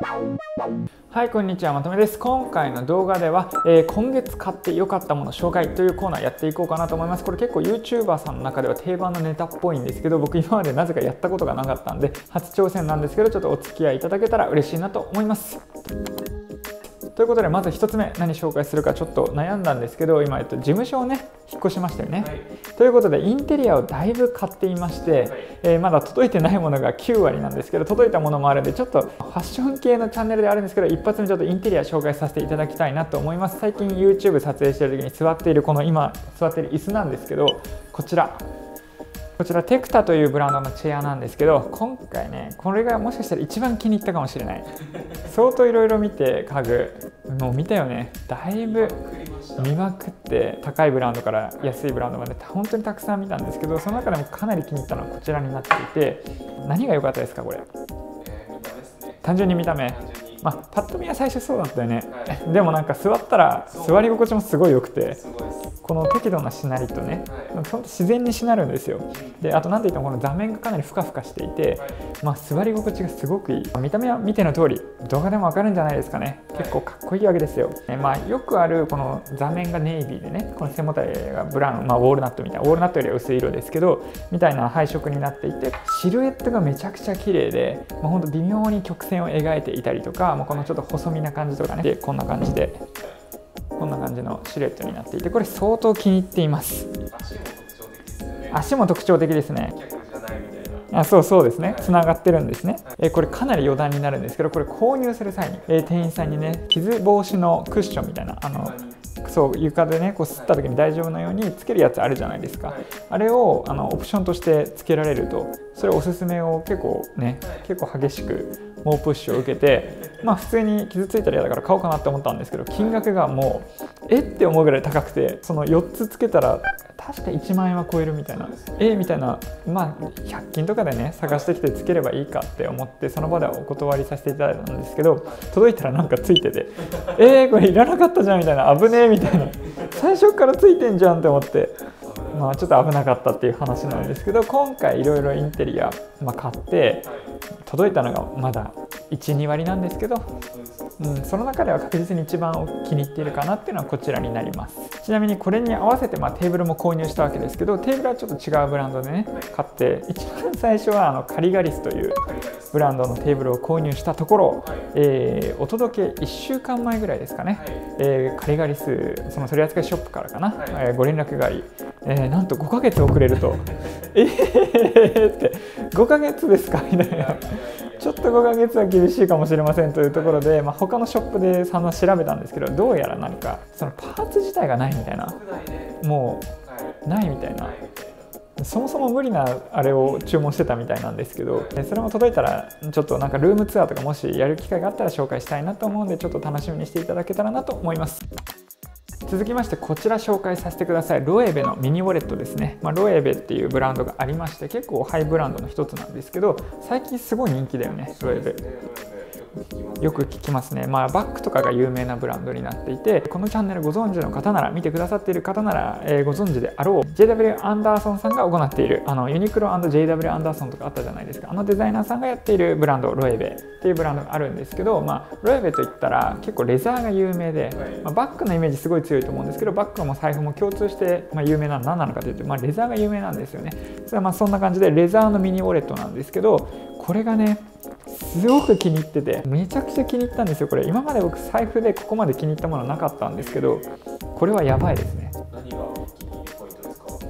はいこんにちはまとめです。今回の動画では、えー、今月買って良かったもの紹介というコーナーやっていこうかなと思います。これ結構 YouTuber さんの中では定番のネタっぽいんですけど僕今までなぜかやったことがなかったんで初挑戦なんですけどちょっとお付き合いいただけたら嬉しいなと思います。ということでまず1つ目何紹介するかちょっと悩んだんですけど今、えっと、事務所をね引っ越しましたよね、はい、ということでインテリアをだいぶ買っていまして、はい、えー、まだ届いてないものが9割なんですけど届いたものもあるんでちょっとファッション系のチャンネルであるんですけど一発目ちょっとインテリア紹介させていただきたいなと思います。最近 YouTube 撮影してる時に座っているこの今座っている椅子なんですけどこちらこちらテクタというブランドのチェアなんですけど今回ねこれがもしかしたら一番気に入ったかもしれない。相当いろいろ見て家具もう見たよね。だいぶ見まくって高いブランドから安いブランドまで本当にたくさん見たんですけどその中でもかなり気に入ったのはこちらになっていて何が良かったですかこれ、単純に見た目まあ、パッと見は最初そうだったよね、はい、でもなんか座ったら座り心地もすごい良くてこの適度なしなりとね、はい、本自然にしなるんですよ。であと何といってもこの座面がかなりふかふかしていて、まあ、座り心地がすごくいい。見た目は見ての通り動画でもわかるんじゃないですかね。結構かっこいいわけですよ、まあ、よくあるこの座面がネイビーでねこの背もたれがブラウン、まあ、ウォールナットみたいなウォールナットよりは薄い色ですけどみたいな配色になっていてシルエットがめちゃくちゃ綺麗で、まあ、ほんと微妙に曲線を描いていたりとか、まあ、このちょっと細身な感じとかね。でこんな感じで。こんな感じのシルエットになっていてこれ相当気に入っています。足も特徴的ですね。あそうそうですね。つながってるんですね、えこれかなり余談になるんですけどこれ購入する際に、え店員さんにね傷防止のクッションみたいなあのそう床でねこう吸った時に大丈夫なようにつけるやつあるじゃないですか。あれをあのオプションとしてつけられるとそれおすすめを結構ね結構激しく猛プッシュを受けてまあ普通に傷ついたら嫌だから買おうかなって思ったんですけど金額がもうえって思うぐらい高くてその4つつけたら確か1万円は超えるみたいなえみたいなまあ100均とかでね探してきてつければいいかって思ってその場ではお断りさせていただいたんですけど届いたらなんかついててえー、これいらなかったじゃんみたいな危ねえみたいな最初からついてんじゃんって思ってまあちょっと危なかったっていう話なんですけど今回いろいろインテリア、まあ、買って届いたのがまだ12割なんですけどうん、その中では確実に一番気に入っているかなっていうのはこちらになります。ちなみにこれに合わせてまテーブルも購入したわけですけどテーブルはちょっと違うブランドでね買って一番最初はあのカリガリスというブランドのテーブルを購入したところ、えー、お届け1週間前ぐらいですかね、えー、カリガリスその取扱ショップからかな、えー、ご連絡があり、えー、なんと5ヶ月遅れると。えーって。5ヶ月ですか？みたいな。ちょっと5ヶ月は厳しいかもしれませんというところで、まあ、他のショップで散々調べたんですけどどうやら何かそのパーツ自体がないみたいな。もうないみたいな。そもそも無理なあれを注文してたみたいなんですけどそれも届いたらちょっとなんかルームツアーとかもしやる機会があったら紹介したいなと思うんでちょっと楽しみにしていただけたらなと思います。続きましてこちら紹介させてください。ロエベのミニウォレットですね、まあ、ロエベっていうブランドがありまして結構ハイブランドの一つなんですけど最近すごい人気だよねロエベ。よく聞きますね、まあ、バッグとかが有名なブランドになっていてこのチャンネルご存知の方なら見てくださっている方なら、えー、ご存知であろう JW アンダーソンさんが行っているあのユニクロ &JW アンダーソンとかあったじゃないですか。あのデザイナーさんがやっているブランドロエベっていうブランドがあるんですけど、まあ、ロエベといったら結構レザーが有名で、まあ、バッグのイメージすごい強いと思うんですけどバッグも財布も共通して、まあ、有名なのは何なのかというと、まあ、レザーが有名なんですよね。それはまあそんな感じでレザーのミニウォレットなんですけどこれがねすごく気に入っててめちゃくちゃ気に入ったんですよこれ。今まで僕財布でここまで気に入ったものなかったんですけどこれはやばいですね。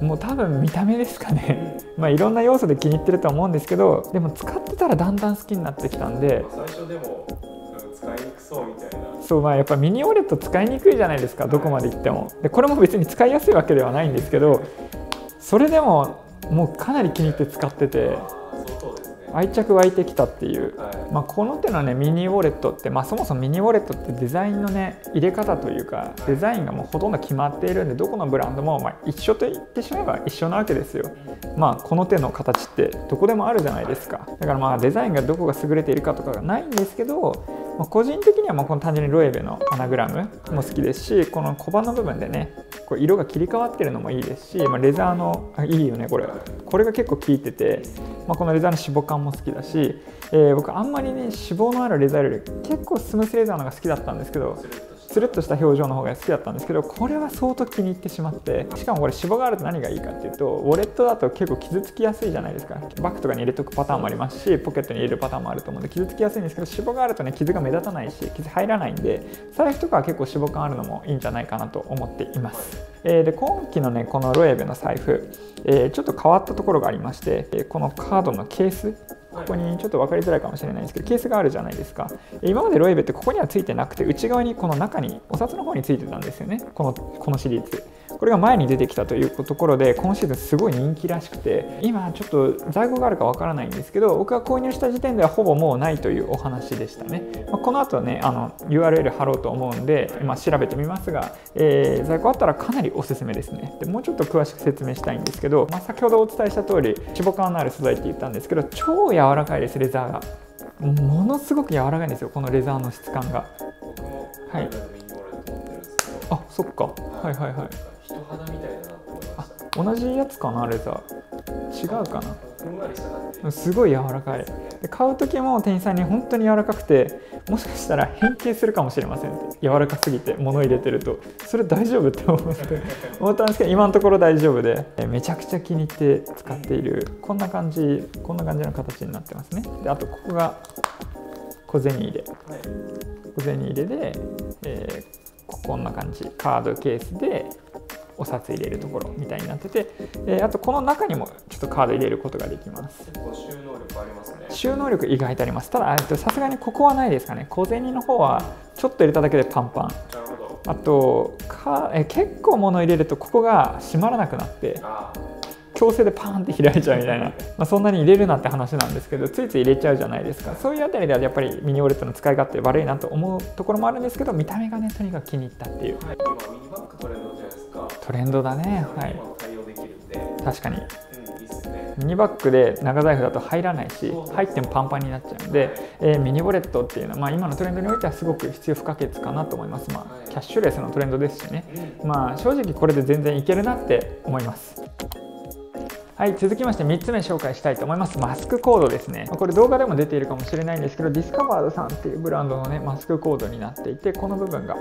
もう多分見た目ですかね。まあいろんな要素で気に入ってると思うんですけどでも使ってたらだんだん好きになってきたんで最初でも使いにくそうみたいな。そうまあやっぱミニウォレット使いにくいじゃないですかどこまで行っても。でこれも別に使いやすいわけではないんですけどそれでももうかなり気に入って使ってて愛着湧いてきたっていう、はい、まあ、この手のねミニウォレットって、まあ、そもそもミニウォレットってデザインのね入れ方というかデザインがもうほとんど決まっているんでどこのブランドもま一緒と言ってしまえば一緒なわけですよ。まあこの手の形ってどこでもあるじゃないですか。だからまあデザインがどこが優れているかとかがないんですけどまあ個人的にはまこの単純にロエベのアナグラムも好きですしこの小判の部分でねこう色が切り替わってるのもいいですし、まあ、レザーのあいいよねこれ。これが結構効いてて、まあ、このレザーの脂肪感も好きだし、えー僕あんまりね脂肪のあるレザーより結構スムースレザーの方が好きだったんですけどつるっとした表情の方が好きだったんですけどこれは相当気に入ってしまってしかもこれ脂肪があると何がいいかっていうとウォレットだと結構傷つきやすいじゃないですか。バッグとかに入れとくパターンもありますしポケットに入れるパターンもあると思うんで傷つきやすいんですけど脂肪があるとね傷が目立たないし傷入らないんで財布とかは結構脂肪感あるのもいいんじゃないかなと思っています、えーで今期のねこのロエベの財布、えーちょっと変わったところがありまして、えこのカードのケースここにちょっと分かりづらいかもしれないんですけどケースがあるじゃないですか。今までロエベってここにはついてなくて内側にこの中にお札の方についてたんですよね。このこのシリーズ。これが前に出てきたというところで今シーズンすごい人気らしくて今ちょっと在庫があるかわからないんですけど僕が購入した時点ではほぼもうないというお話でしたね、まあこの後はねあの URL 貼ろうと思うんで、まあ調べてみますが、えー在庫あったらかなりおすすめですね。でもうちょっと詳しく説明したいんですけど、まあ、先ほどお伝えした通り脂肪感のある素材って言ったんですけど超柔らかいですレザーが。ものすごく柔らかいんですよこのレザーの質感が。はい。あそっか。はいはいはい。人肌みたいだなって思いまあした。同じやつかなレザー違うかな。ふんわりした感じ。すごい柔らかい。で買う時も店員さんに本当に柔らかくてもしかしたら変形するかもしれません。柔らかすぎて物入れてると。それ大丈夫って思って。思ったんですけど今のところ大丈夫で。えめちゃくちゃ気に入って使っている。こんな感じこんな感じの形になってますね。であとここが小銭入れ。はい。小銭入れで、えーここんな感じ。カードケースでお札入れるところみたいになってて、えーあとこの中にもちょっとカード入れることができます。結構収納力ありますね。収納力意外とあります。ただえっとさすがにここはないですかね。小銭の方はちょっと入れただけでパンパン。なるほど。あとかえ結構物入れるとここが閉まらなくなってあ強制でパーンって開いちゃうみたいな、まあ、そんなに入れるなって話なんですけどついつい入れちゃうじゃないですか。そういうあたりではやっぱりミニウォレットの使い勝手悪いなと思うところもあるんですけど見た目がねとにかく気に入ったっていう。ーはい。今ミニバッグトレンドだね。はい。確かに。ミニバッグで長財布だと入らないし入ってもパンパンになっちゃうんで、えーミニウォレットっていうのは、まあ、今のトレンドにおいてはすごく必要不可欠かなと思います、まあ、はい。キャッシュレスのトレンドですしね、うん。まあ、正直これで全然いけるなって思います。はい続きまして3つ目紹介したいと思います。マスクコードですね。これ動画でも出ているかもしれないんですけどディスカバードさんっていうブランドのねマスクコードになっていてこの部分が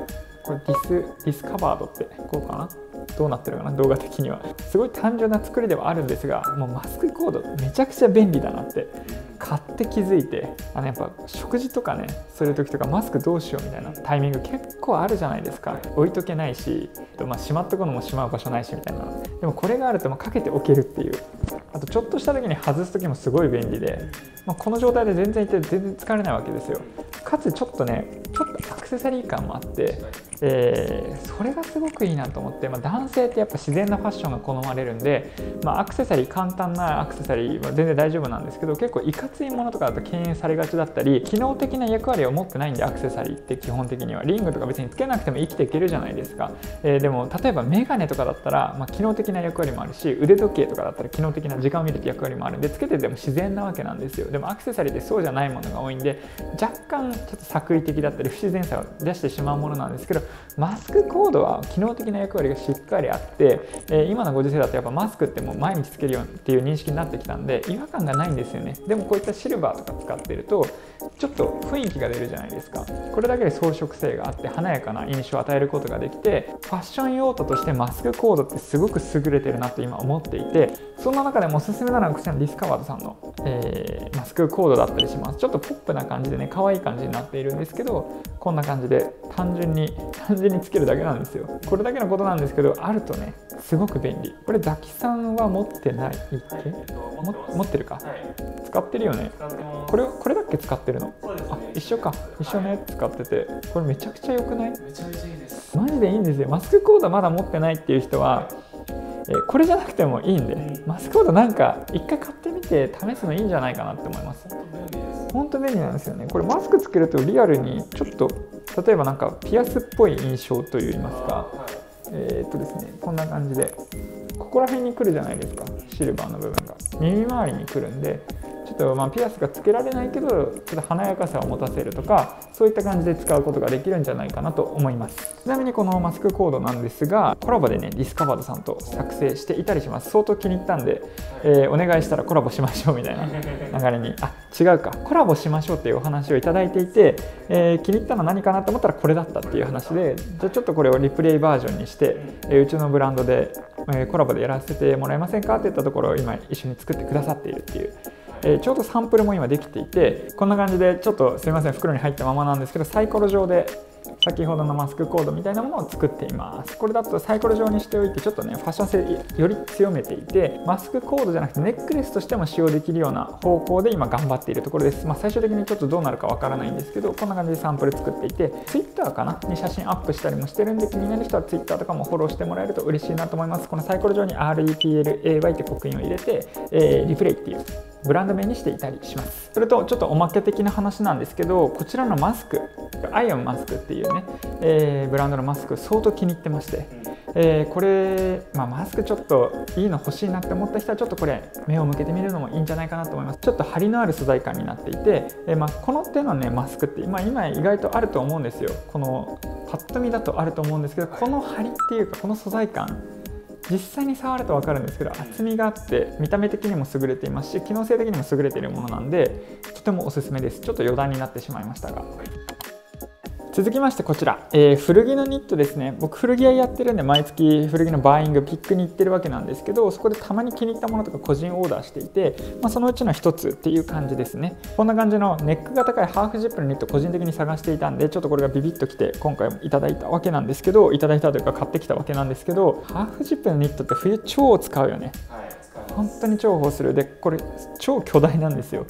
これディスディスカバードってこうかな？どうなってるかな動画的には。すごい単純な作りではあるんですがもうマスクコードめちゃくちゃ便利だなって買って気づいてあのやっぱ食事とかねする時とかマスクどうしようみたいなタイミング結構あるじゃないですか。置いとけないし、まあ、しまっとくのもしまう場所ないしみたいな。でもこれがあるともかけておけるっていう。あとちょっとした時に外す時もすごい便利で、まあ、この状態で全然いて全然疲れないわけですよ。かつちょっとねちょっとアクセサリー感もあってえーそれがすごくいいなと思って、まあ、男性ってやっぱ自然なファッションが好まれるんで、まあ、アクセサリー簡単なアクセサリーは全然大丈夫なんですけど結構いかついものとかだと敬遠されがちだったり機能的な役割を持ってないんでアクセサリーって基本的には。リングとか別につけなくても生きていけるじゃないですか、えーでも例えばメガネとかだったら、まあ、機能的な役割もあるし腕時計とかだったら機能的な時間を見るって役割もあるんでつけてても自然なわけなんですよ。でもアクセサリーってそうじゃないものが多いんで若干ちょっと作為的だったり不自然さを出してしまうものなんですけどマスクコードは機能的な役割がしっかりあって、えー今のご時世だとやっぱマスクってもう毎日つけるよっていう認識になってきたんで違和感がないんですよね。でもこういったシルバーとか使ってるとちょっと雰囲気が出るじゃないですか。これだけで装飾性があって華やかな印象を与えることができてファッション用途としてマスクコードってすごく優れてるなと今思っていてそんな中でもおすすめなのがこちらのディスカバードさんの、えーマスクコードだったりします。ちょっとポップな感じでね可愛い感じになっているんですけどこんな感じで単純に単純につけるだけなんですよ。これだけのことなんですけどあるとねすごく便利。これザキさんは持ってないっけ？えっとも持ってるか？はい。使ってるよね。これこれだっけ使ってるの？ね。一緒か。一緒のやつ使ってて。これめちゃくちゃ良くない？めちゃめちゃいいです。マジでいいんですよ。マスクコードまだ持ってないっていう人は、えーこれじゃなくてもいいんでマスクコードなんか一回買ってみて試すのいいんじゃないかなって思います本当便利です。本当便利なんですよね。これマスクつけるとリアルにちょっと例えばなんかピアスっぽい印象といいますかはいえーっとですねこんな感じでここら辺に来るじゃないですかシルバーの部分が。耳周りに来るんでと、まあ、ピアスがつけられないけどちょっと華やかさを持たせるとかそういった感じで使うことができるんじゃないかなと思います。ちなみにこのマスクコードなんですがコラボでねディスカバードさんと作成していたりします。相当気に入ったんで、えー、お願いしたらコラボしましょうみたいな流れに。あ違うか。コラボしましょうっていうお話をいただいていて、えー、気に入ったのは何かなと思ったらこれだったっていう話でじゃあちょっとこれをリプレイバージョンにして、えー、うちのブランドで、えコラボでやらせてもらえませんかって言ったところを今一緒に作ってくださっているっていうえ、ちょうどサンプルも今できていてこんな感じでちょっとすいません袋に入ったままなんですけどサイコロ状で先ほどのマスクコードみたいなものを作っています。これだとサイコロ状にしておいてちょっとねファッション性より強めていてマスクコードじゃなくてネックレスとしても使用できるような方向で今頑張っているところです、まあ、最終的にちょっとどうなるかわからないんですけどこんな感じでサンプル作っていて Twitter かなに写真アップしたりもしてるんで気になる人は Twitter とかもフォローしてもらえると嬉しいなと思います。このサイコロ上に REPLAY って刻印を入れて、えー、リプレイっていうブランド名にしていたりします。それとちょっとおまけ的な話なんですけどこちらのマスクアイアンマスクっていうね、えー、ブランドのマスク相当気に入ってまして、えー、これ、まあ、マスクちょっといいの欲しいなって思った人はちょっとこれ目を向けてみるのもいいんじゃないかなと思います。ちょっと張りのある素材感になっていて、えー、まあ、この手のねマスクって、まあ、今意外とあると思うんですよ。このパッと見だとあると思うんですけどこの張りっていうかこの素材感実際に触ると分かるんですけど厚みがあって見た目的にも優れていますし機能性的にも優れているものなんでとてもおすすめです。ちょっと余談になってしまいましたが。続きましてこちら、えー、古着のニットですね。僕古着屋やってるんで毎月古着のバイイングピックに行ってるわけなんですけどそこでたまに気に入ったものとか個人オーダーしていて、まあ、そのうちの1つっていう感じですね。こんな感じのネックが高いハーフジップのニット個人的に探していたんでちょっとこれがビビッときて今回もいただいたわけなんですけどいただいたというか買ってきたわけなんですけどハーフジップのニットって冬超使うよね、はい本当に重宝する。でこれ超巨大なんですよ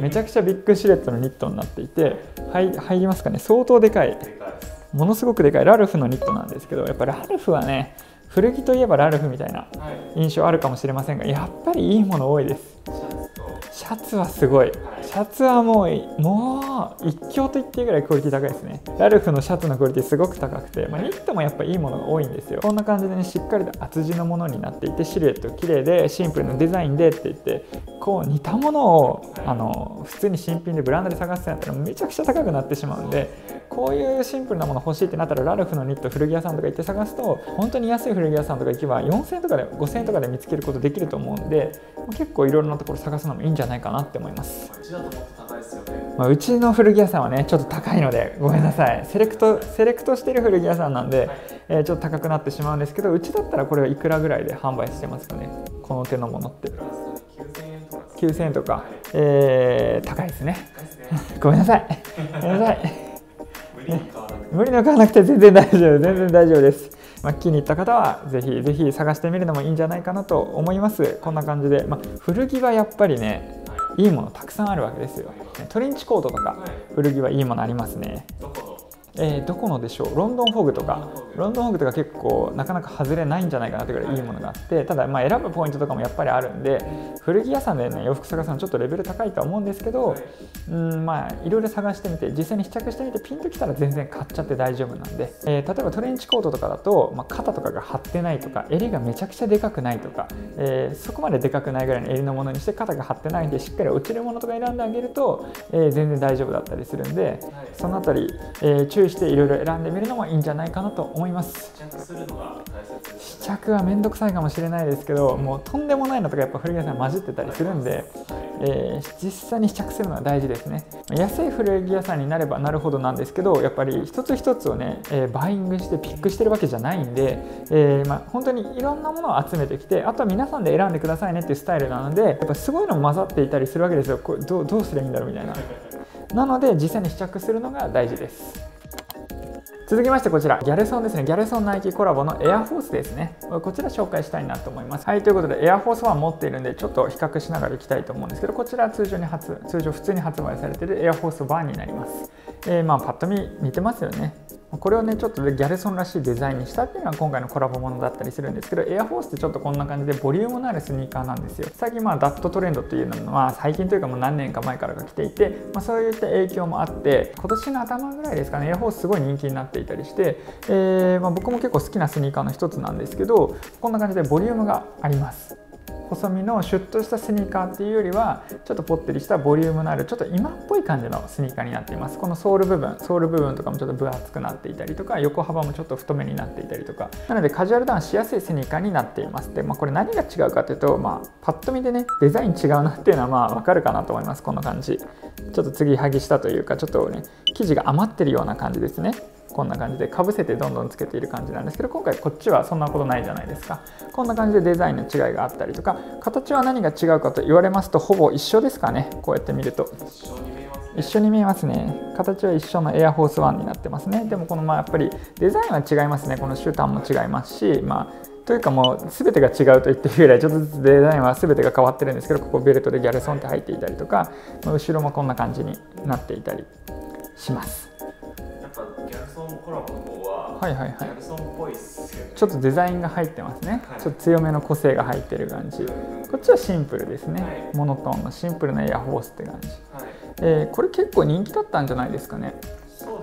めちゃくちゃビッグシレットのニットになっていて入入りますかね。相当でかい。ものすごくでかい。ラルフのニットなんですけどやっぱラルフはね古着といえばラルフみたいな印象あるかもしれませんがやっぱりいいもの多いです。シャツはすごいシャツはもうもう一強と言っていいぐらいクオリティ高いですね。ラルフのシャツのクオリティすごく高くて、まあ、ニットもやっぱいいものが多いんですよ。こんな感じでねしっかりと厚地のものになっていてシルエット綺麗でシンプルなデザインでって言ってこう似たものをあの普通に新品でブランドで探すってなったらめちゃくちゃ高くなってしまうんでこういうシンプルなもの欲しいってなったらラルフのニット古着屋さんとか行って探すと本当に安い古着屋さんとか行けば4000円とかで5000円とかで見つけることできると思うんで結構いろいろなところ探すのもいいんじゃないかなって思います。もっと高いですよね、まあ、うちの古着屋さんはねちょっと高いのでごめんなさい。セレクトセレクトしてる古着屋さんなんで、えー、ちょっと高くなってしまうんですけどうちだったらこれはいくらぐらいで販売してますかね。この手のものって。9000円とか、えー、高いですね。ごめんなさい。ごめんなさい。無理の買わなくて全然大丈夫。全然大丈夫です、まあ、気に入った方はぜひぜひ探してみるのもいいんじゃないかなと思います。こんな感じで、まあ、古着はやっぱりねいいものたくさんあるわけですよ。トレンチコートとか古着はいいものありますね。えー、どこのでしょう？ロンドンフォグとか。ロンドンフォグとか結構なかなか外れないんじゃないかなというぐらいいいものがあってただまあ選ぶポイントとかもやっぱりあるんで古着屋さんでね洋服探すのちょっとレベル高いと思うんですけどうんまあいろいろ探してみて実際に試着してみてピンときたら全然買っちゃって大丈夫なんで、えー、例えばトレンチコートとかだと、まあ、肩とかが張ってないとか襟がめちゃくちゃでかくないとか、えー、そこまででかくないぐらいの襟のものにして肩が張ってないんでしっかり落ちるものとか選んであげると、え全然大丈夫だったりするんでその辺り、え注意していろいろ選んでみるのもいいんじゃないかなと思います。試着は面倒くさいかもしれないですけどもうとんでもないのとかやっぱ古着屋さん混じってたりするんで、えー、実際に試着するのは大事ですね。安い古着屋さんになればなるほどなんですけどやっぱり一つ一つをね、えー、バイングしてピックしてるわけじゃないんで、えー、まあ、本当にいろんなものを集めてきてあとは皆さんで選んでくださいねっていうスタイルなのでやっぱすごいの混ざっていたりするわけですよ。これどうすりゃいいんだろうみたいな。なので実際に試着するのが大事です続きましてこちらギャルソンですね。ギャルソンナイキコラボのエアフォースですね。こちら紹介したいなと思います。はいということでエアフォース1持っているんでちょっと比較しながらいきたいと思うんですけどこちら通常に発通常普通に発売されているエアフォース1になります、えー、まあパッと見似てますよね。これをねちょっとギャルソンらしいデザインにしたっていうのが今回のコラボものだったりするんですけどエアフォースってちょっとこんな感じでボリュームのあるスニーカーなんですよ。最近まあダットトレンドっていうのもまあ最近というかもう何年か前からが来ていて、まあ、そういった影響もあって今年の頭ぐらいですかねエアフォースすごい人気になっていたりして、えー、ま、僕も結構好きなスニーカーの一つなんですけどこんな感じでボリュームがあります。細身のシュッとしたスニーカーっていうよりはちょっとポッテリしたボリュームのあるちょっと今っぽい感じのスニーカーになっています。このソール部分ソール部分とかもちょっと分厚くなっていたりとか横幅もちょっと太めになっていたりとかなのでカジュアルダウンしやすいスニーカーになっています。で、まあ、これ何が違うかというと、まあ、パッと見でねデザイン違うなっていうのはまあ分かるかなと思います。こんな感じ。ちょっと継ぎはぎしたというかちょっとね生地が余ってるような感じですね。こんな感じでかぶせてどんどんつけている感じなんですけど今回こっちはそんなことないじゃないですか。こんな感じでデザインの違いがあったりとか形は何が違うかと言われますとほぼ一緒ですかね。こうやって見ると。一緒に見えますね。形は一緒のエアフォースワンになってますね。でもこのまあやっぱりデザインは違いますね。このシューターも違いますしまあというかもう全てが違うと言っていいぐらいちょっとずつデザインは全てが変わってるんですけどここベルトでギャルソンって入っていたりとか後ろもこんな感じになっていたりしますソンコラボの方は、はいはいはい。ギャルソンっぽいっすよねちょっとデザインが入ってますね、はい。ちょっと強めの個性が入ってる感じ。こっちはシンプルですね、はい。モノトーンのシンプルなエアフォースって感じ、はい。えーこれ結構人気だったんじゃないですかね。ね。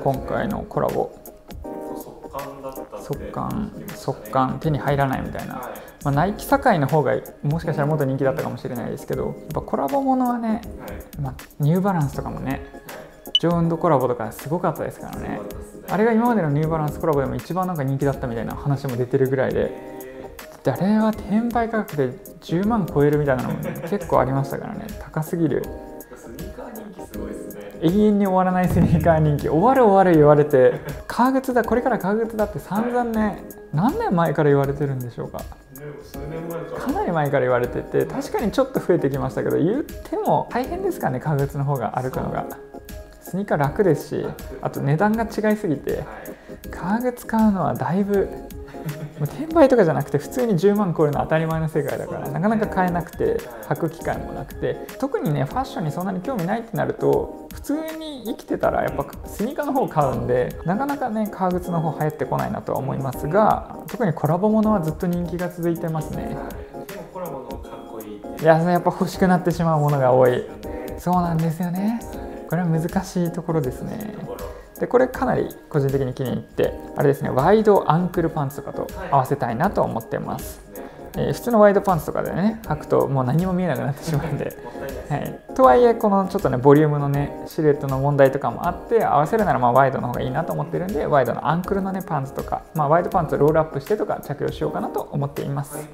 今回のコラボ。速乾速乾手に入らないみたいな、はい。まあ、ナイキ堺の方がもしかしたらもっと人気だったかもしれないですけどやっぱコラボものはね、はい。まあ、ニューバランスとかもねジョーンドコラボとかすごかったですからねあれが今までのニューバランスコラボでも一番なんか人気だったみたいな話も出てるぐらいであれは転売価格で10万超えるみたいなのも、ね、結構ありましたからね。高すぎる。ースニーカー人気すごいですね。永遠に終わらないスニーカー人気。終わる終わる言われて革靴だこれから革靴だって散々ね何年前から言われてるんでしょうか。かなり前から言われてて確かにちょっと増えてきましたけど言っても大変ですかね革靴の方が歩くのがスニーカー楽ですしあと値段が違いすぎてはい革靴買うのはだいぶもう転売とかじゃなくて普通に10万超えるのは当たり前の世界だからなかなか買えなくて履く機会もなくて特にねファッションにそんなに興味ないってなると普通に生きてたらやっぱスニーカーの方を買うんでなかなかね革靴の方流行ってこないなとは思いますが特にコラボものはずっと人気が続いてますね。はい。でもコラボのかっこいいっていややっぱ欲しくなってしまうものが多い。そうなんですよね。はいこれは難しいところですね。でこれかなり個人的に気に入ってあれですねワイドアンクルパンツとかと合わせたいなと思ってます、ねえー普通のワイドパンツとかでね履くともう何も見えなくなってしまうんで、はい、とはいえこのちょっとねボリュームのねシルエットの問題とかもあって合わせるならまあワイドの方がいいなと思ってるんでワイドのアンクルのねパンツとか、まあ、ワイドパンツをロールアップしてとか着用しようかなと思っています、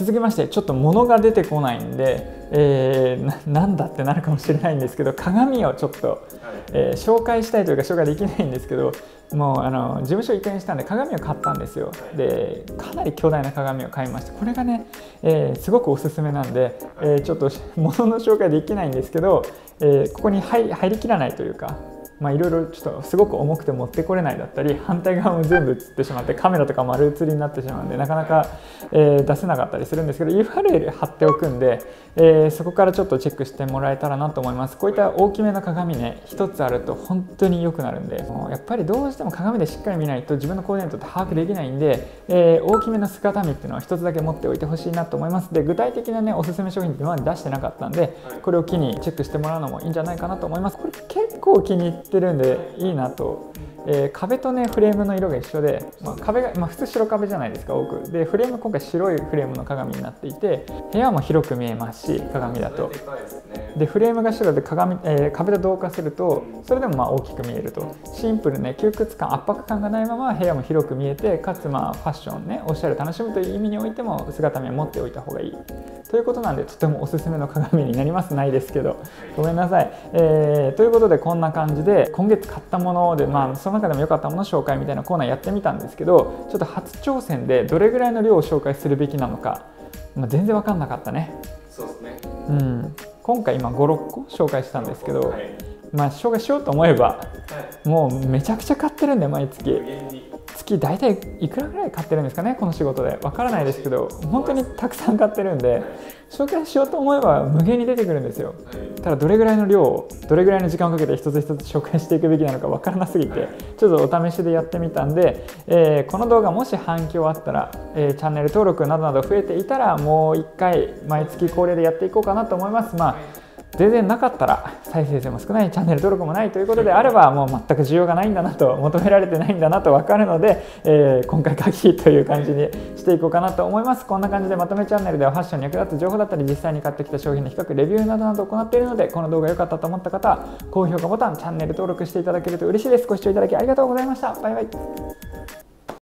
続きましてちょっと物が出てこないんで、えーななんだってなるかもしれないんですけど鏡をちょっとはい。えー紹介したいというか紹介できないんですけどもうあの事務所移転したんで鏡を買ったんですよ。でかなり巨大な鏡を買いましてこれがね、えーすごくおすすめなんで、えーちょっと 物の紹介できないんですけど、えーここに入入りきらないというかまあいろいろちょっとすごく重くて持ってこれないだったり反対側も全部映ってしまってカメラとか丸映りになってしまうんでなかなか、え出せなかったりするんですけど URL 貼っておくんで、えそこからちょっとチェックしてもらえたらなと思います。こういった大きめの鏡ね一つあると本当に良くなるんでもうやっぱりどうしても鏡でしっかり見ないと自分のコーディネートって把握できないんで、え大きめの姿見っていうのは一つだけ持っておいてほしいなと思います。で具体的なねおすすめ商品って今まで出してなかったんでこれを機にチェックしてもらうのもいいんじゃないかなと思います。これ結構気に入っててるんでいいなとえー壁とねフレームの色が一緒で、まあ、壁が、まあ、普通白壁じゃないですか多く。でフレーム今回白いフレームの鏡になっていて部屋も広く見えますし鏡だと。でフレームが白で鏡、えー壁と同化するとそれでもまあ大きく見えると。シンプルね窮屈感圧迫感がないまま部屋も広く見えてかつまあファッションねおしゃれ楽しむという意味においても姿見は持っておいた方がいい。ということなんでとてもおすすめの鏡になります。ないですけど。ごめんなさい、えーということでこんな感じで今月買ったものでまあその中でも良かったもの紹介みたいなコーナーやってみたんですけどちょっと初挑戦でどれぐらいの量を紹介するべきなのか、まあ、全然分かんなかったね。そうですね。うん、今回今56個紹介したんですけど、はい。まあ紹介しようと思えばはい。もうめちゃくちゃ買ってるんで毎月。月大体いくらぐらい買ってるんですかねこの仕事で。わからないですけど本当にたくさん買ってるんで紹介しようと思えば無限に出てくるんですよ。はい。ただどれぐらいの量をどれぐらいの時間をかけて一つ一つ紹介していくべきなのかわからなすぎてちょっとお試しでやってみたんで、えーこの動画もし反響あったら、えーチャンネル登録などなど増えていたらもう1回毎月恒例でやっていこうかなと思います。まあ全然なかったら再生数も少ないチャンネル登録もないということであればもう全く需要がないんだなと求められてないんだなと分かるので、えー、今回限りという感じにしていこうかなと思います。こんな感じでまとめチャンネルではファッションに役立つ情報だったり実際に買ってきた商品の比較レビューなどなど行っているのでこの動画良かったと思った方は高評価ボタンチャンネル登録していただけると嬉しいです。ご視聴いただきありがとうございました。バイバイ。